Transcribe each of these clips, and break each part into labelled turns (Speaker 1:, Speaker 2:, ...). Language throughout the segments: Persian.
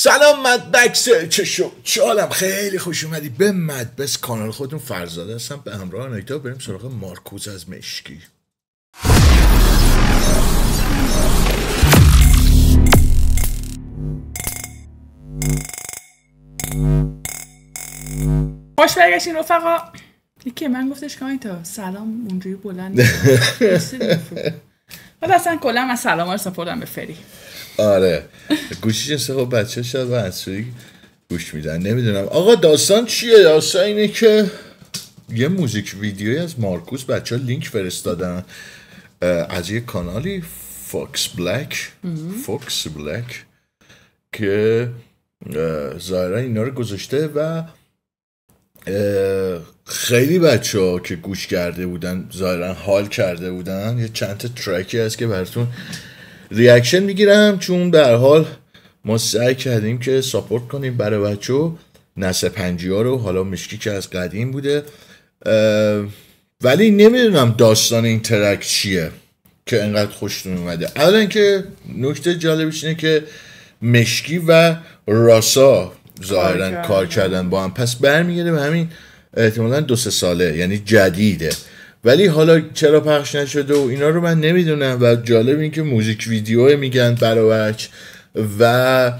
Speaker 1: سلام مد بکس چه شو چالم خیلی خوش اومدی. به مدبس کانال خودتون فرزاده هستم به همراه آنایتا بریم سراغ مارکوز از مشکی.
Speaker 2: خوش برگشتین رفقا. یکی من گفتش که تا سلام اونجوری بلند حالا اصلا کلا من سلام رو سپردم به فری.
Speaker 1: آره. گوشیش خب بچه شد و انسوی گوش میدن. نمی‌دونم. آقا داستان چیه؟ داستان اینه که یه موزیک ویدیوی از مارکوس بچه ها لینک فرستادن. از یه کانالی فوکس بلک. فوکس بلک که ظاهرا اینا رو گذاشته و خیلی بچه ها که گوش کرده بودن ظاهرا حال کرده بودن یه چند track ی هست که براتون reaction می‌گیرم. چون در حال ما سعی کردیم که support کنیم برای بچه ها نسل پنجی ها رو. حالا مشکی که از قدیم بوده. ولی نمی‌دونم داستان این track چیه که انقدر خوشتون اومده. اولا که نکته جالبش اینه که مشکی و راسا ظاهرا کار کردن. با هم. پس برمیگرده به همین احتمالا دو سه ساله یعنی جدیده. ولی حالا چرا پخش نشده و اینا رو من نمی‌دونم و جالب این که موزیک ویدیو میگن برابرچ و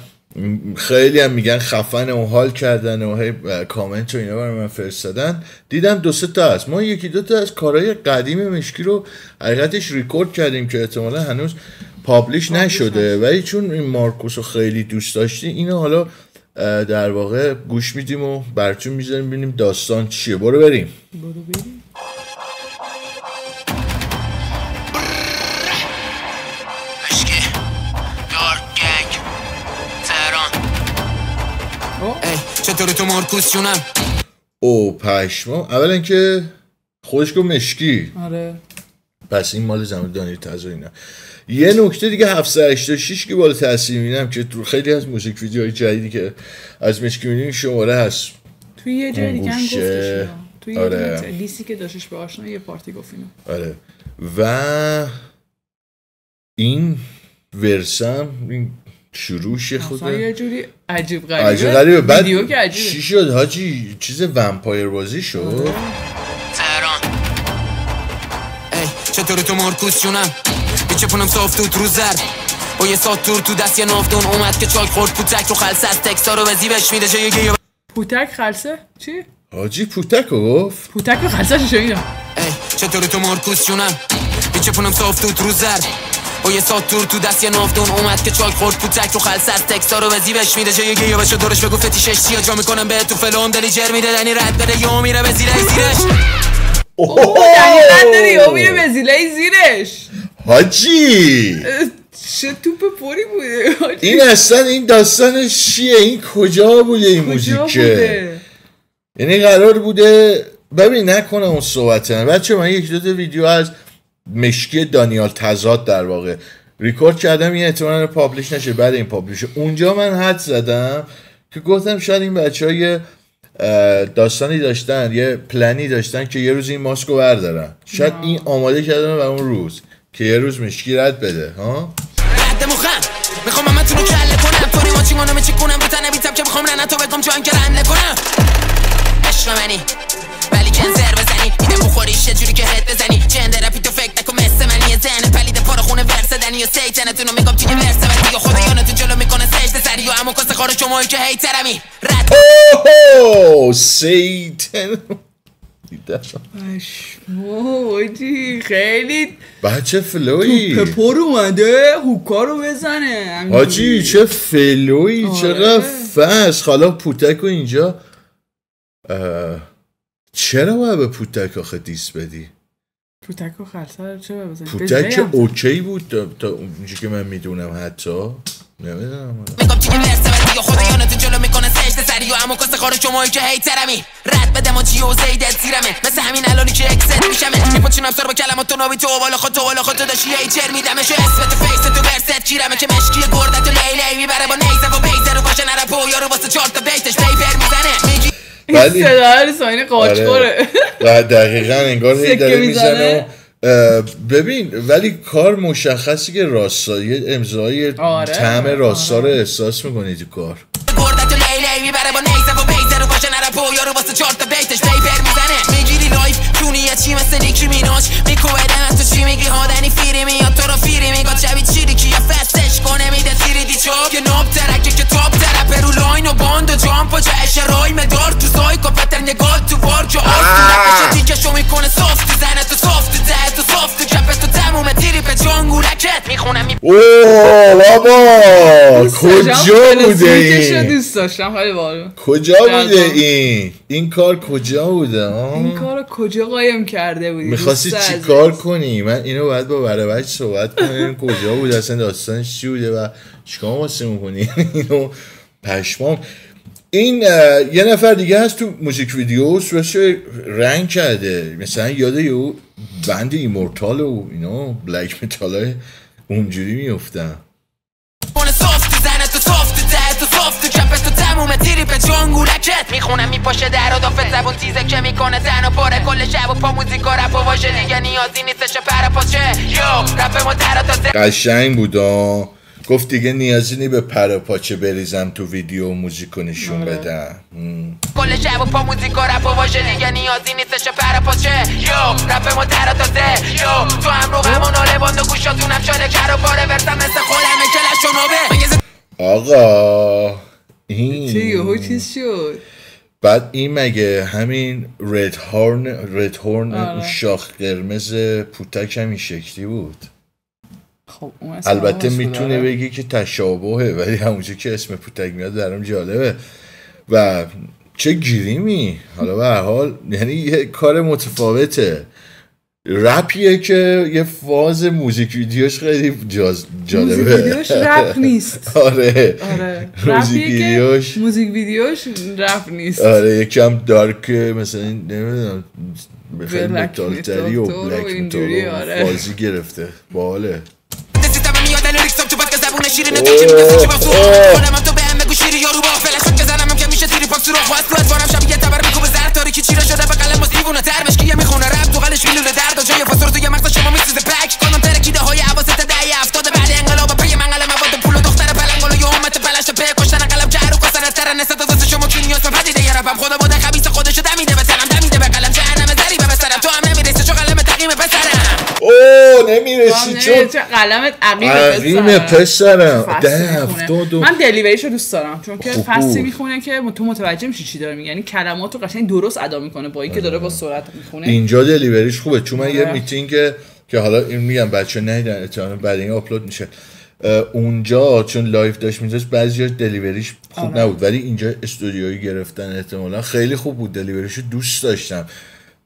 Speaker 1: خیلی هم میگن خفن و حال کردن و کامنت و اینا برای من فرستادن. دیدم دو سه تا هست. ما یکی دو تا از کارهای قدیم مشکی رو حقیقتش ریکورد کردیم که احتمالا هنوز پابلیش نشده. ولی چون این مارکوس رو خیلی دوست داشتی اینو حالا در واقع گوش میدیم و برچون می‌ذاریم ببینیم داستان چیه. برو بریم.
Speaker 2: برو بریم.
Speaker 3: چطوری تو مارکوس جونم؟
Speaker 1: او پشما. اولا که خودش گفت مشکی.
Speaker 2: آره.
Speaker 1: پس این مال زمان دانیل تزا اینا. یه نکته دیگه 786 که بالا تاثیر میدم که تو خیلی از موزیک ویدیوهای جدیدی که از مشکی میدیم شماره هست.
Speaker 2: توی یه جای دیگه هم. گفتش توی یه
Speaker 1: آره.
Speaker 2: آره. لیستی که داشتش به آشنا یه پارتی گفت اینو.
Speaker 1: آره. و این ورسم این شروعش خود
Speaker 2: یه جوری عجیب غریبه.
Speaker 1: عجیب غریبه. بعد
Speaker 2: ویدیو که عجیبه.
Speaker 1: چی شد؟ حاجی چیز ومپایر بازی شد.
Speaker 3: تهران. ای چطوری تو مارکوس جونم؟ میچپونم صاف دود رو زرد با یه سات دور تو دست یه نافدون اومد که چاک خورد پوتک رو خلصه. از تکسا رو به زیبش میده جای یه
Speaker 2: پوتک خلصه؟ چی؟
Speaker 1: حاجی پوتک رو گفت.
Speaker 2: پوتک رو خلصه شنیدم؟
Speaker 3: ای چطوری تو مارکوس جونم؟ میچپونم صاف دود رو زرد با یه سات دور تو دست یه نافدون اومد که چاک خورد پوتک رو خلصه. از تکسا رو به زیبش میده جای یه باشه دورش بگو فتیشش چیه. جا می‌کنم به تو فلان. دلی جر میده دنی رد بده. یا میره به زیرش زیرش.
Speaker 2: اوه دقیقا داری یا میره به زیله زیرش.
Speaker 1: حاجی
Speaker 2: چه توپ پری بوده حاجی.
Speaker 1: این اصلا این داستانش چیه این کجا بوده این موزیکه یعنی قرار بوده ببین نکنه اون صحبت بچه من یک دو ویدیو از مشکی دانیال تزاد در واقع. ریکورد کردم این احتمالا پابلیش نشه. بعد این پابلیش. اونجا من حد زدم که گفتم شاید این بچه های داستانی داشتن یه پلنی داشتن که یه روز این ماسکو بردارن. شاید این آماده کردن و اون روز. که یه روز مشکی رد بده ها؟
Speaker 3: رد مخم. می‌خوام همه رو کله کنم. طوری ماچی منو میچکونم رو تنه بیتم که می‌خوام رنه تو بگم جان که رنده کنم. عشق منی. ولی کنزر بزنی. دیدم بخوریش یه جوری که هد بزنی. چند رپی تو فکر نکن مثل من. یه زن پلید پارا خونه ورس دنی و سیتنتونو میگم توی ورس و دیگه خدایانتون جلو می‌کنه سجد سری و اما کس خار شمایی که هیترمی. رد.
Speaker 1: اوه سیتن دیدم.
Speaker 2: پشمو حاجی خیلی
Speaker 1: بچه فلوی
Speaker 2: پپر اومده هوکا رو بزنه.
Speaker 1: حاجی چه فلوی
Speaker 2: آره.
Speaker 1: چقدر فس حالا پوتک و اینجا. اه، چرا باید به پوتک آخه دیس بدی؟
Speaker 2: پوتک و خلصه رو چه بزنی؟
Speaker 1: پوتک اوکی بود تا, تا اونجا که من می‌دونم حتی. نمی‌دونم
Speaker 3: میگم توی ورس و دیگه خدایانتون جلو می‌کنه سجد سری و اما کس خار شمایی که هیترمی. رد بده ما جیو زیدت زیرمه. مثل همین الانی که اکست میشمه. میپاچونم سر با کلمات تو نابی تو بالا خود تو بالا خود تو داشتی هیچر میدمش اسم تو فیس تو ورست گیرمه. که مشکی گردت و لیلی می‌بره با نیزه و بیزه رو باشه نره پو یارو واسه چهار تا بیتش پیپر می‌زنه. میگی
Speaker 2: صدا رو ساین قاچخوره
Speaker 1: و دقیقا انگار هی داره
Speaker 2: می‌زنه.
Speaker 1: ببین ولی کار مشخصی که راستا یه امضای
Speaker 2: آره،
Speaker 1: طعم راستا رو
Speaker 2: آره.
Speaker 1: احساس می‌کنی تو کار.
Speaker 3: بردت و لیلی می‌بره با نیزه و بیزه رو باشه نره و یارو واسه چهار تا بیتش پیپر می‌زنه. می‌گیری لایف چونیه چی مثل نیکی میناش میکوبه دهن تو چی میگی؟ هادنی فیری میاد تو رو فیری میگاد. شبی چیری که یا فستش کنه میده تیری دی چاپ. که ناب ترکه که تاپ ترپه رو لاین و باند و جامپ و جهش رای مدار تو سایکو پتر نگاه تو بار که آف تو نکشه دیگشو می‌کنه. صاف
Speaker 1: اوه بابا کجا. بوده این؟
Speaker 2: دوست داشتم خیلی
Speaker 1: کجا. بوده این؟ این کار کجا بوده؟
Speaker 2: این؟ کار رو کجا قایم کرده بودی؟
Speaker 1: می‌خواستی چی. کار کنی؟ من اینو باید با برابرش صحبت کنیم. کجا بوده؟ اصلا داستانش چی بوده؟ و چیکار واسه می‌کنی اینو پشمام. این یه نفر دیگه هست تو موزیک ویدیو سوش رنگ کرده. مثلا یاد یه بند ایمورتال و اینا بلک متال اونجوری
Speaker 3: تمومه تیری به جانگورکت می‌خونم میپاشه در و دافت زبون تیزه که می‌کنه تن و پاره. کل شب و پا موزیک و رپ و واژه دیگه نیازی نیستش پر پاچه یو رپ ما در تا زه
Speaker 1: قشنگ بودا گفت دیگه نیازی نی به پر پاچه بریزم تو ویدیو و موزیک رو نشون
Speaker 2: آره.
Speaker 1: بدم.
Speaker 3: کل شب و پا موزیک و رپ و واژه دیگه نیازی نیستش پر پاچه یو رپ ما در تا زه یو تو هم رو غمون و لباند و گوشاتونم شده کر و پاره ورسم مثل خودمه کلش و نوبه
Speaker 1: آقا
Speaker 2: چه
Speaker 1: این
Speaker 2: یهو چیز شد.
Speaker 1: بعد این مگه همین رد هورن رد هورن
Speaker 2: آره.
Speaker 1: شاخ قرمز پوتک هم این شکلی بود؟
Speaker 2: خب اون
Speaker 1: البته می‌تونه. بگی که تشابهه ولی همونجا که اسم پوتک میاد درم جالبه. و چه گیریمی حالا به هر حال یعنی یه کار متفاوته. رپیه که یه فاز موزیک ویدیوش خیلی جاز جالبه.
Speaker 2: موزیک ویدیوش رپ نیست.
Speaker 1: آره.
Speaker 2: آره.
Speaker 1: موزیک
Speaker 2: رپیه که
Speaker 1: ویدیوش.
Speaker 2: موزیک ویدیوش رپ نیست.
Speaker 1: آره یکم dark مثلا نمی‌دونم خیلی
Speaker 2: black
Speaker 1: metal تری و
Speaker 2: black
Speaker 1: metal
Speaker 2: آره.
Speaker 1: فازی گرفته. باله.
Speaker 3: بس که زبون شیرین
Speaker 1: اوه،
Speaker 3: دیگه می‌رسه چی بسو
Speaker 1: نمی‌رسی چون
Speaker 2: قلمت عقیم
Speaker 1: عقیم پسرم.
Speaker 2: فصل
Speaker 1: ده
Speaker 2: من delivery شو دوست دارم چون که
Speaker 1: fast
Speaker 2: ه
Speaker 1: ولی
Speaker 2: می‌خونه که تو متوجه میشی چی داره میگه. یعنی کلمات رو قشنگ درست ادا می‌کنه با اینکه داره با سرعت می‌خونه.
Speaker 1: اینجا delivery ش خوبه. چون من یه
Speaker 2: آره.
Speaker 1: میتینگ که حالا این میگم بچه ندیدن احتمالاً بعد این آپلود میشه. اونجا چون live داشت میذاشت بعضی delivery ش خوب
Speaker 2: آره.
Speaker 1: نبود. ولی اینجا استودیویی گرفتن احتمالا. خیلی خوب بود delivery شو دوست داشتم.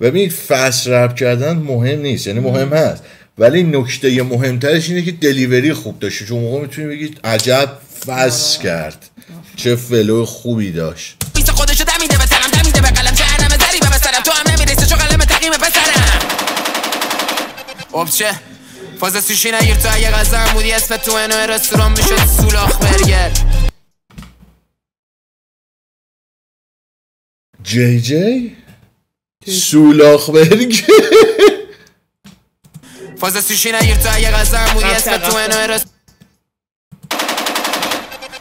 Speaker 1: ببین فست رپ کردن مهم نیست. یعنی مهم. هست. ولی نکته مهمترش اینه که دلیوری خوب داشته چون موقع می‌تونی بگی عجب فست
Speaker 2: آره.
Speaker 1: کرد. چه فلو خوبی داشت.
Speaker 3: خودشو دمیده به دمیده به قلم. جهنم زری به سرم تو هم نمی‌رسه چو قلم تقیم پسرم. obçe Fazla sushi نگیر. تو اگه غذا هم بودی اسم تو اینو رستوران می‌شد سولاخ برگر.
Speaker 1: جی جی؟ سولاخ برگ
Speaker 3: فازا سوشی نگیر تو اگه غذا هم بودی اسم تو اینو رست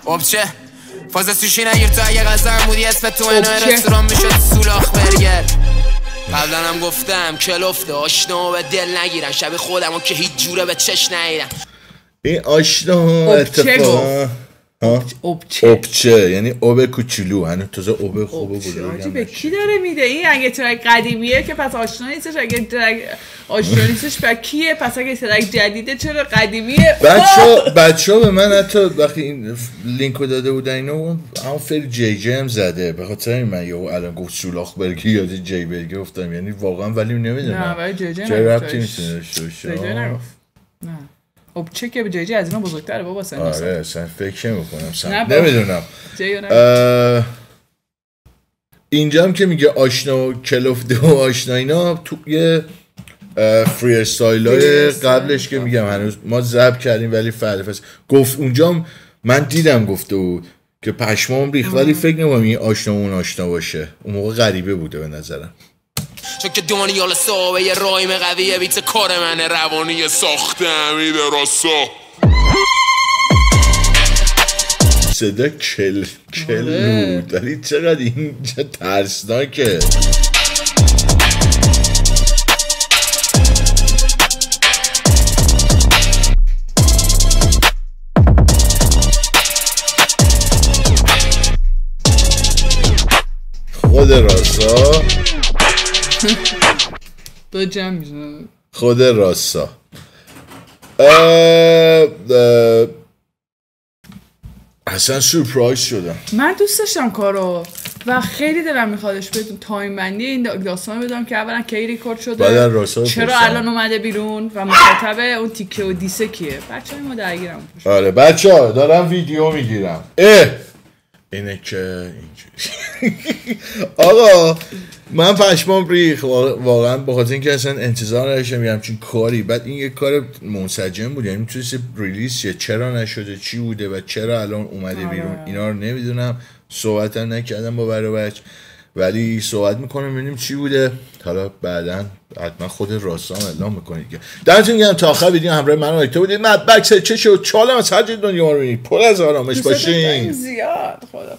Speaker 3: obçe سوشی نگیر تو اگه غذا هم بودی اسم تو اینو
Speaker 2: obçe.
Speaker 3: رستوران می‌شد سولاخ برگر. قبلا هم گفتم کلفته آشنا به دل نگیرم شب خودم که هیچ جوره به چش نیرم
Speaker 1: این آشنا
Speaker 2: اوبچه اوبچه
Speaker 1: اوبچه یعنی اوب کوچولو. هنوز تازه اوب خوبه
Speaker 2: اوبچه
Speaker 1: بوده
Speaker 2: آجی به کی داره میده؟ این اگه ترک قدیمیه که پس آشنا نیستش اگه ترک آشنا نیستش به کیه؟ پس اگه ترک جدیده چرا قدیمیه؟
Speaker 1: بچه بچه به من حتی وقتی این لینک رو داده بودن اینو همون فیل جی جی هم زده. به خاطر این من یهو الان گفت سولاخ برگی یاد جی برگی افتم یعنی واقعا ولی نمی‌دونم.
Speaker 2: نه ولی جی جی نگفت
Speaker 1: باشه؟
Speaker 2: جی جی. نگفت. نه. اوبچه که به جی جی از اینا بزرگتره بابا سن
Speaker 1: آره اصلا فکر می‌کنم
Speaker 2: نه بابا.
Speaker 1: نمی‌دونم. اه، اینجا هم که میگه آشنا و کلفته و آشنا اینا تو یه فری استایل های. قبلش که میگم هنوز ما زب کردیم ولی فرد فست گفت اونجا من دیدم گفته بود که پشمام ریخت ولی فکر نمیم این آشنا و اون آشنا باشه. اون موقع غریبه بوده به نظرم.
Speaker 3: چون که دنیا صاحبه یه رایم قویه بیت کار من روانی ساخته امید راسا
Speaker 1: صدا کل کل
Speaker 2: آره.
Speaker 1: بود. ولی چقدر اینجا ترسناکه. خود راسا
Speaker 2: دو جمع
Speaker 1: خود راسا اه، اه، اصلا سورپرایز شدم.
Speaker 2: من دوست داشتم کارو و خیلی دلم میخوادش بدون تایم بندی این داستان بدونم که اولا کی ریکورد شده. چرا. الان اومده بیرون و مخاطب اون تیکه و دیسه کیه؟ بچه های ما درگیرم
Speaker 1: آره بچه ها دارم ویدیو می‌گیرم. اه اینه که. آقا من پشمام ریخ وا- واقعا به خاطر اینکه اصلا انتظار نداشتم یه همچین کاری. بعد این یه کار منسجم بود یعنی می‌تونست ریلیز شه چرا نشده چی بوده و چرا الان اومده بیرون اینا رو نمی‌دونم. صحبت هم نکردم با بر و بچ ولی صحبت می‌کنم ببینیم چی بوده. حالا بعدا حتما خود راستان اعلام می‌کنید که دمتون گرم. تا آخر ویدیو همراه من اکتا بودید. من بکس چه شد چالم از هر دنیا رو ببینید پر از آرامش باشین.
Speaker 2: زیاد خدا